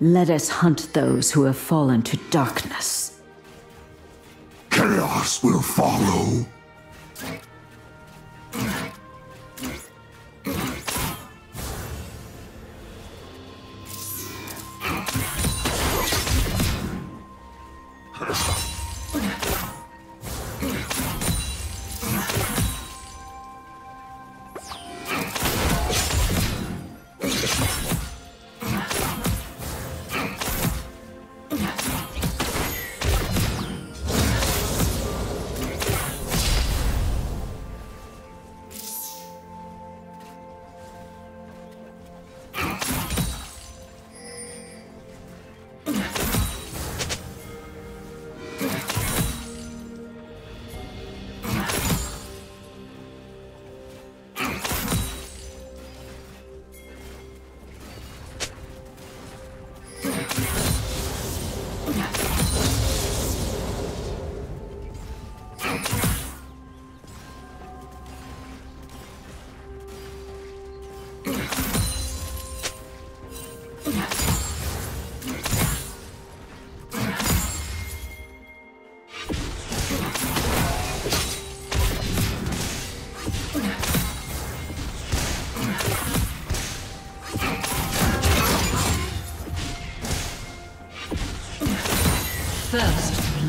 Let us hunt those who have fallen to darkness. Chaos will follow.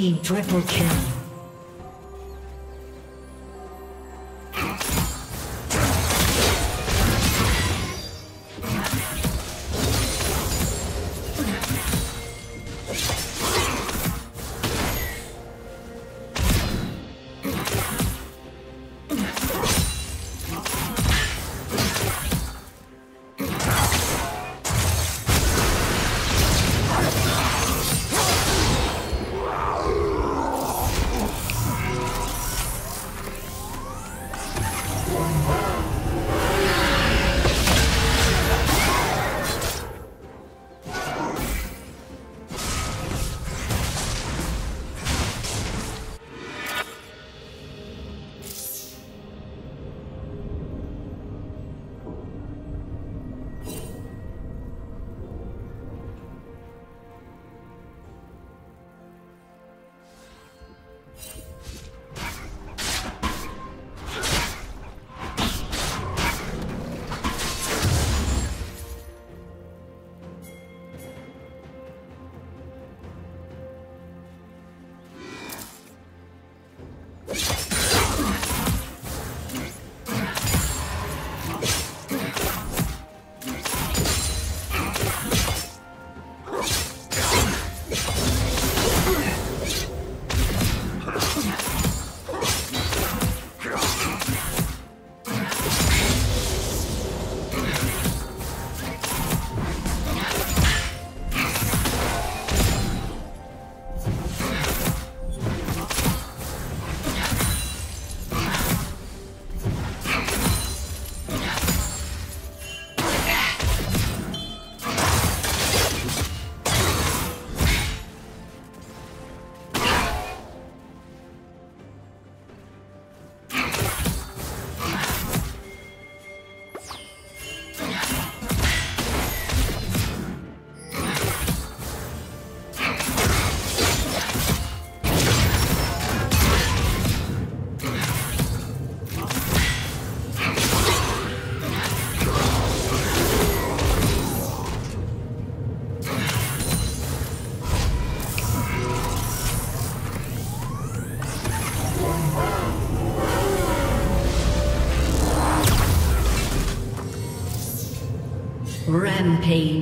Team triple kill. Rampage.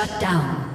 Shut down.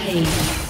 Rampage.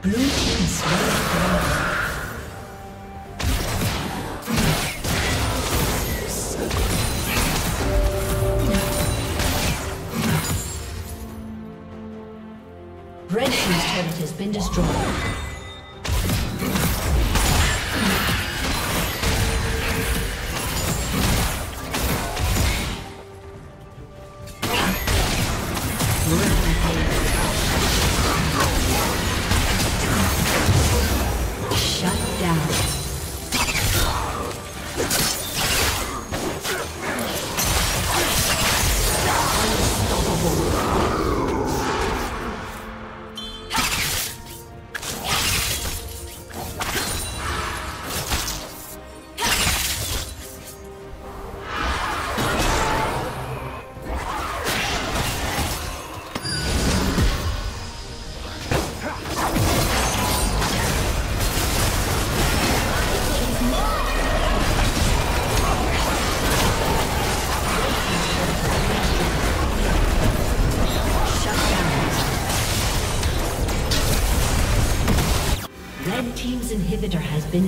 Blue team's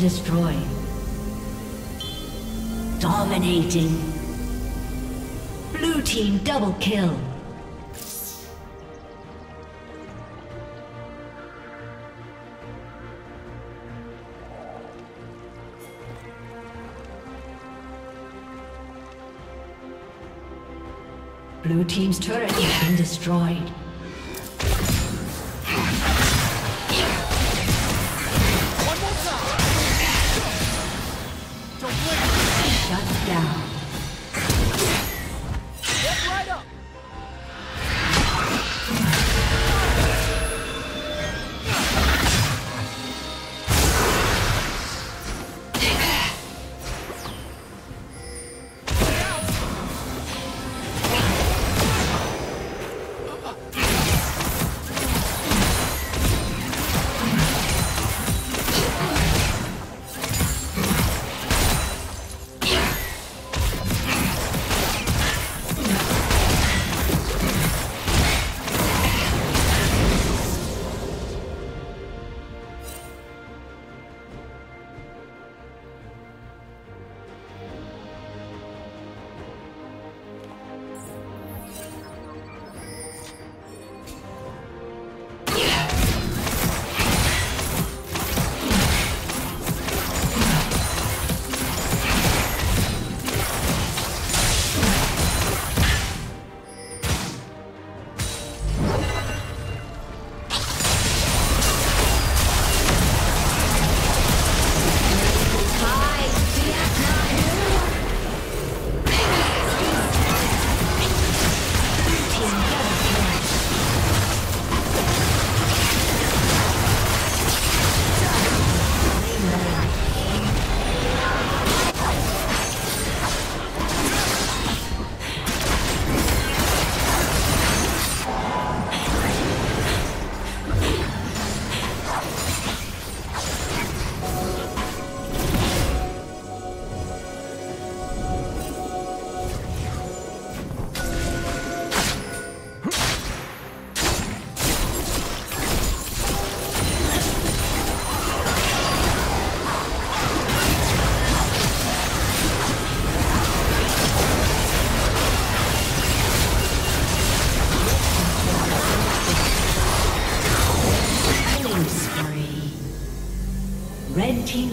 Destroying. Dominating. Blue team double kill. Blue team's turret has been destroyed.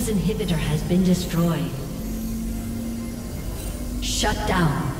Inhibitor has been destroyed. Shut down.